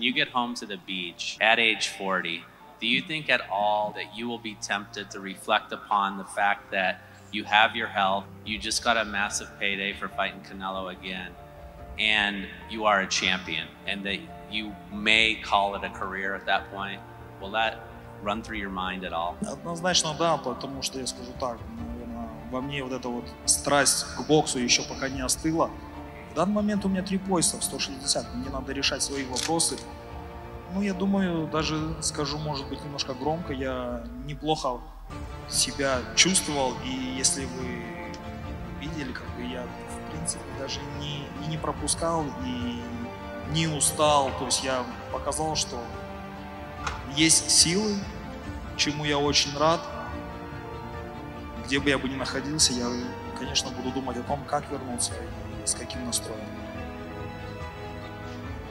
when you get home to the beach at age 40, do you think at all that you will be tempted to reflect upon the fact that you have your health, you just got a massive payday for fighting Canelo again, and you are a champion, and that you may call it a career at that point? Will that run through your mind at all? Однозначно да, потому что я скажу так, наверное, во мне вот эта вот страсть к боксу еще пока не остыла. В данный момент у меня три пояса в 160, мне надо решать свои вопросы. Ну, я думаю, даже скажу, может быть, немножко громко, я неплохо себя чувствовал, и если вы видели, как бы я, в принципе, даже не, и не пропускал, и не устал, то есть я показал, что есть силы, чему я очень рад. Где бы я бы ни находился, я, конечно, буду думать о том, как вернуться с каким настроем.